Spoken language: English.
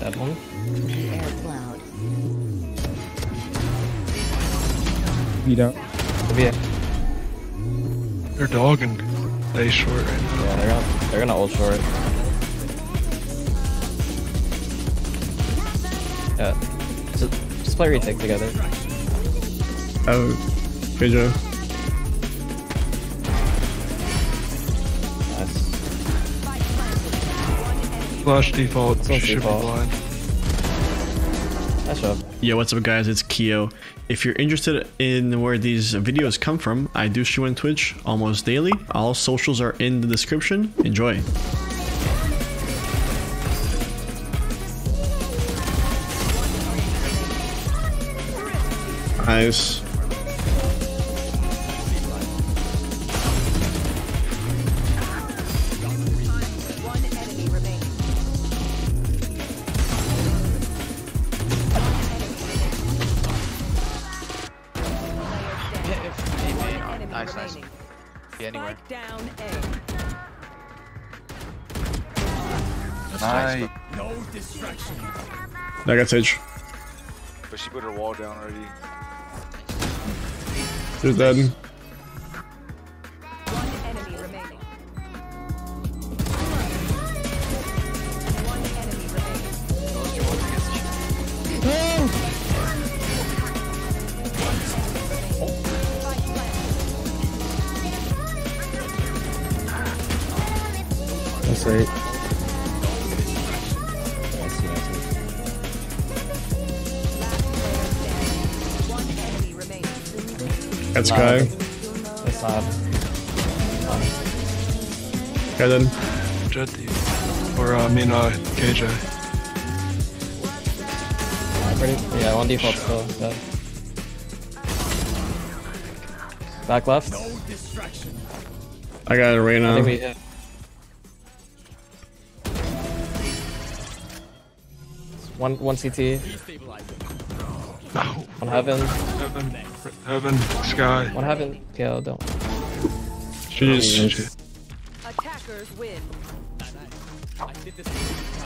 That one. Air cloud. Beat out. Yeah, They're dogging They short right now. yeah, they're gonna they're gonna ult short. Yeah. Just, just play retake together. Oh, good job. Flash default. It's on Should be default. blind. Nice job. Yo, what's up guys, it's Kiyo. If you're interested in where these videos come from, I do stream on Twitch almost daily. All socials are in the description. Enjoy. Nice. Enemy Nice, nice. remaining. Be anywhere. Spike down A. That's nice. I got Sage. But she put her wall down already. She's dead. Planted. That's right. Nice, nice. One enemy remaining. That's Nah. Sky. It's not. Jett. Or uh, I mean uh, KJ. Yeah, pretty, yeah, one default still. Dead. Back left. I got it right I now. think we hit. One one CT, No. one heaven, Heaven. Heaven. Sky. one heaven. Yeah, don't. GG. Attackers win.